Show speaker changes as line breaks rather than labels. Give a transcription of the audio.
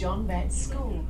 John Vance School.